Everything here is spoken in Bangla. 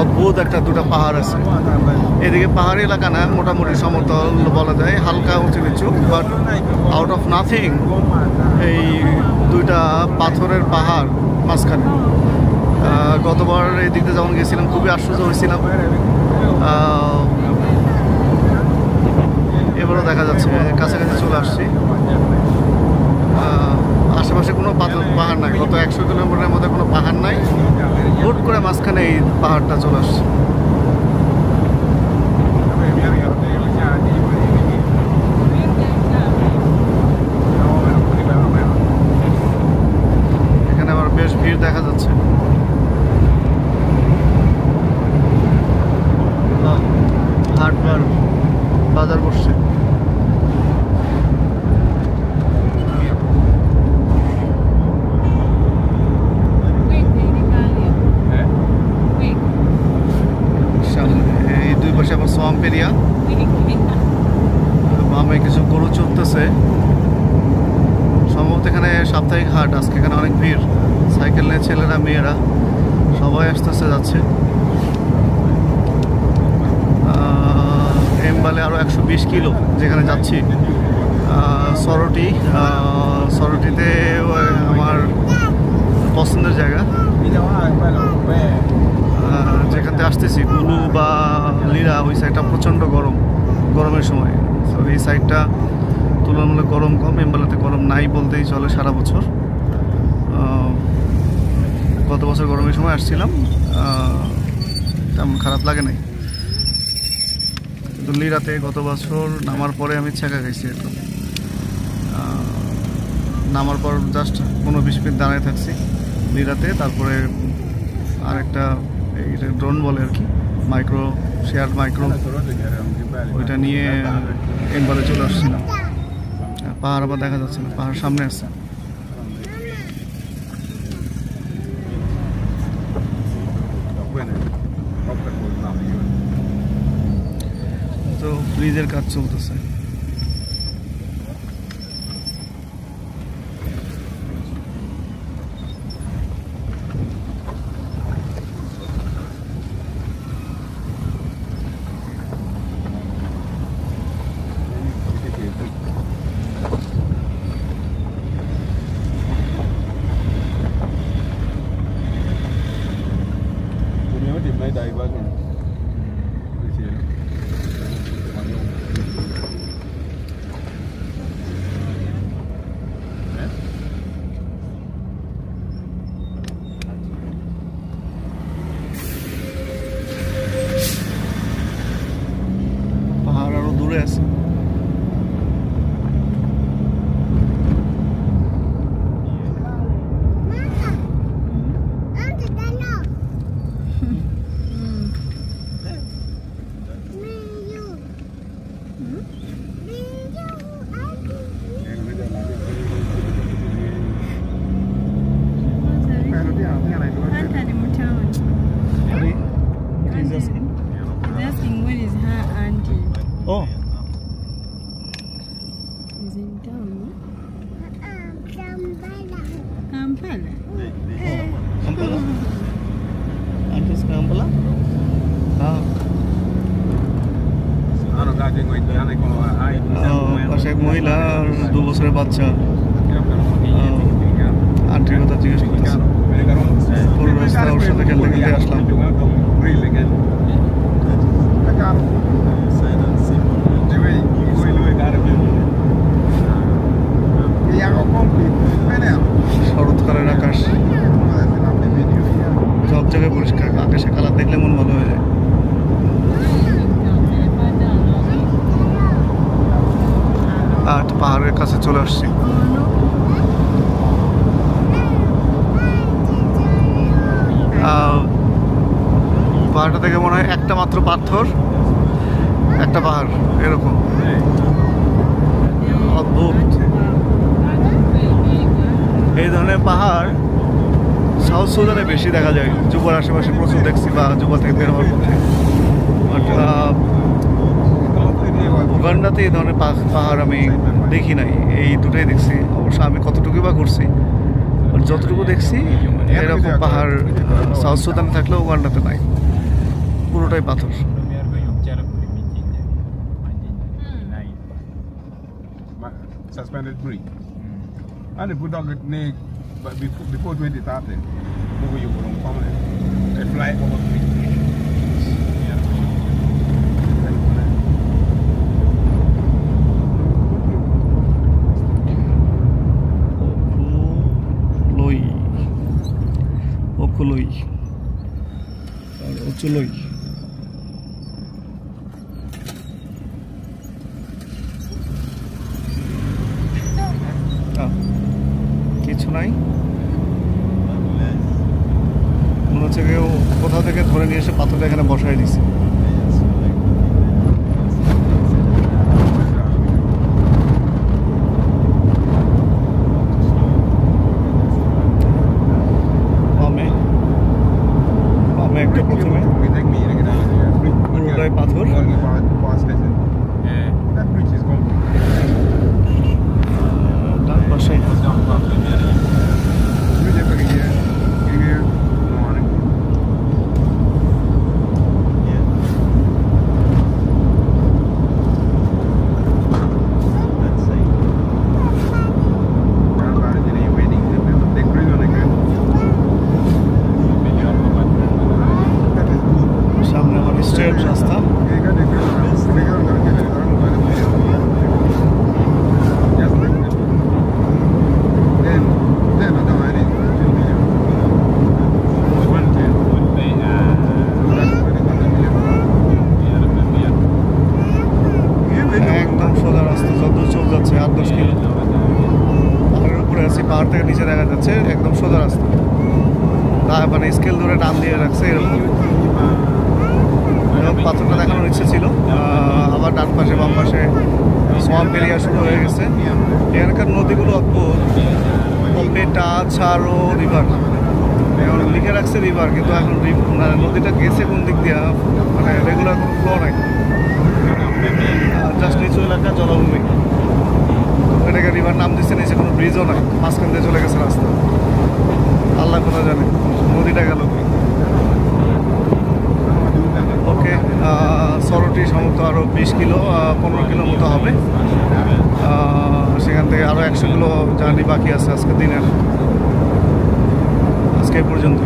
অদ্ভুত একটা দুটো পাহাড় আছে। এদিকে পাহাড়ি এলাকা না, মোটামুটি সমতল বলা যায়, হালকা উঁচু নিচু বাট আউট অফ নাথিং এই দুইটা পাথরের পাহাড় মাঝখানে। গতবার এই দিকটা যখন গেছিলাম, খুবই আশ্চর্য হয়েছিলাম। এবারও দেখা যাচ্ছে, কাছাকাছি চলে আসছি। আশেপাশে কোনো পাহাড় নাই। গত একশো কিলোমিটারের মধ্যে কোনো পাহাড় নাই। হুট করে মাঝখানে এই পাহাড়টা চলে আসছে। এখানে আবার বেশ ভিড় দেখা যাচ্ছে আহ, হাট বার বাজার বসছে সামনে এই দুই পাশে আবার সোয়াম্প এরিয়া বামে কিছু গরু চলতেছে সম্ভবত এখানে সাপ্তাহিক হাট আজকে এখানে অনেক ভিড় সাইকেল নিয়ে ছেলেরা, মেয়েরা, সবাই আস্তে আস্তে যাচ্ছে এমবালে আরও একশো বিশ কিলো যেখানে যাচ্ছি। সরটি সরটিতে আমার পছন্দের জায়গা। যেখান থেকে আসতেছি, কুলু বা লিরা, ওই সাইডটা প্রচণ্ড গরম, গরমের সময়। তো এই সাইডটা তুলনামূলক গরম কম, এমবালাতে গরম নাই বলতেই চলে সারা বছর। গত বছর গরমের সময় আসছিলাম তেমন খারাপ লাগে নাই কিন্তু লিরাতে গত বছর নামার পরে আমি ছেঁকা খাইছি একটু নামার পর জাস্ট পনেরো বিশ মিনিট দাঁড়ায় থাকছি লিরাতে তারপরে আরেকটা এই ড্রোন বলে আর কি মাইক্রো শেয়ার মাইক্রো ওইটা নিয়ে একবারে চলে আসছিলাম পাহাড় আবার দেখা যাচ্ছে না পাহাড় সামনে আছে তো ব্রিজের কাজ চলতেছে। Hunter ni mtaani. He's asking where is her auntie. O Is in town. Kampala. Kampala auntie's Kampala হ্যাঁ পাশে এক মহিলা আর দু বছরের বাচ্চা সাথে খেলতে খেলতে আসলাম। শরৎকালের আকাশ। সব জায়গায় পরিষ্কার, আকাশে কালার দেখলে মন ভালো হয়ে যায়। আর পাহাড়ের কাছে চলে আসছি। পাহাড়টা থেকে মনে হয় একটা মাত্র পাথর, একটা পাহাড়, এরকম। অদ্ভুত। এই ধরনের পাহাড় সাউথ সুদানে বেশি দেখা যায়। যুবার আশেপাশে প্রচুর দেখছি বা যুবা থেকে বের হওয়ার বাট উগান্ডাতে এই ধরনের পাহাড় আমি দেখি নাই। এই দুটোই দেখছি। অবশ্য আমি কতটুকু বা ঘুরছি যতটুকু দেখছি এরকম পাহাড় সাউথ সুদানে থাকলেও ওয়ান্ডাতে নাই পুরোটাই পাথর Suspended breed. And the bulldog ne but before, before 2013, we you from permanent. They fly over breed. অকুলই আর অচলই কিছু নাই। মনে হচ্ছে কেউ কোথাও থেকে ধরে নিয়ে এসে পাথরটা এখানে বসায় দিছে। একদম সোজা রাস্তা যত চোখ যাচ্ছে, আট দশ কিলো। পাহাড়ের উপরে আছি, পাহাড় থেকে নিচে দেখা যাচ্ছে, একদম সোজা রাস্তা। তা মানে স্কেল ধরে টান দিয়ে রাখছে এরকম। পাথরটা দেখানোর ইচ্ছে ছিল। আবার ডান পাশে, বাম পাশে সোয়াম্প এরিয়া শুরু হয়ে গেছে। এখানকার নদীগুলো অদ্ভুত। পেটা ছাড়ো রিভার এখন লিখে রাখছে রিভার কিন্তু এখন মানে নদীটা গেছে কোন দিক দিয়ে? মানে রেগুলার কোনো ফ্লো নাই। এলাকা, জলাভূমি। এটাকে রিভার নাম দিচ্ছে নিচে কোনো ব্রিজও নাই। মাঝখান দিয়ে চলে গেছে রাস্তা। আল্লাহ কোথা জানে? নদীটা গেল ওকে সরটি সম্ভবত আরও বিশ কিলো পনেরো কিলো মতো হবে। সেখান থেকে আরও একশো কিলো জার্নি বাকি আছে আজকে দিনের। আজকে পর্যন্ত